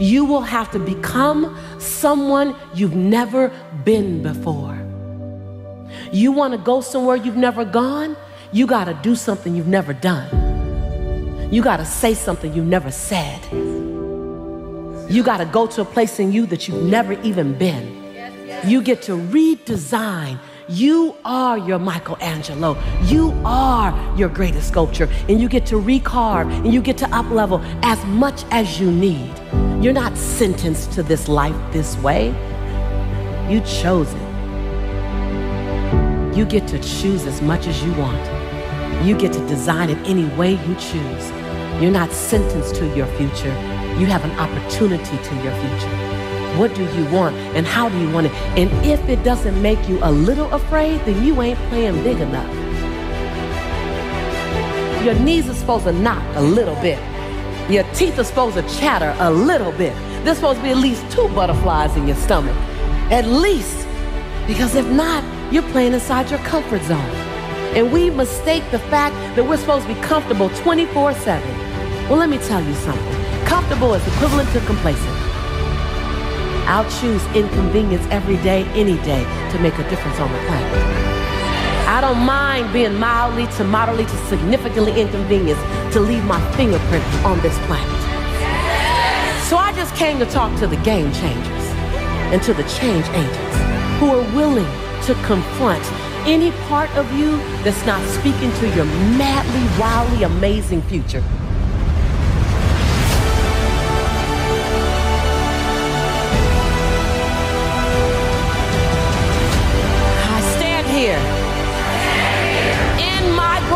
You will have to become someone you've never been before. You want to go somewhere you've never gone? You got to do something you've never done. You got to say something you've never said. You got to go to a place in you that you've never even been. You get to redesign you are your Michelangelo. You are your greatest sculpture. And you get to recarve and you get to uplevel as much as you need. You're not sentenced to this life this way. You chose it. You get to choose as much as you want. You get to design it any way you choose. You're not sentenced to your future. You have an opportunity to your future. What do you want and how do you want it? And if it doesn't make you a little afraid, then you ain't playing big enough. Your knees are supposed to knock a little bit. Your teeth are supposed to chatter a little bit. There's supposed to be at least two butterflies in your stomach. At least. Because if not, you're playing inside your comfort zone. And we mistake the fact that we're supposed to be comfortable 24 7. Well, let me tell you something. Comfortable is equivalent to complacent. I'll choose inconvenience every day, any day, to make a difference on the planet. I don't mind being mildly to moderately to significantly inconvenienced to leave my fingerprint on this planet. So I just came to talk to the game changers and to the change agents who are willing to confront any part of you that's not speaking to your madly, wildly amazing future.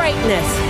Greatness.